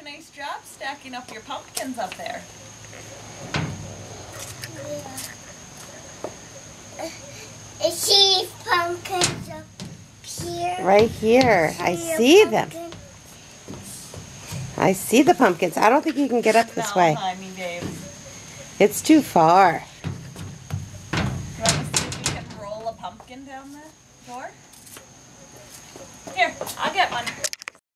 a nice job stacking up your pumpkins up there. Yeah. I see pumpkins up here. Right here. I See I see them. I see the pumpkins. I don't think you can get up this no, way. honey, Dave. It's too far. You want to see if we can roll a pumpkin down the door?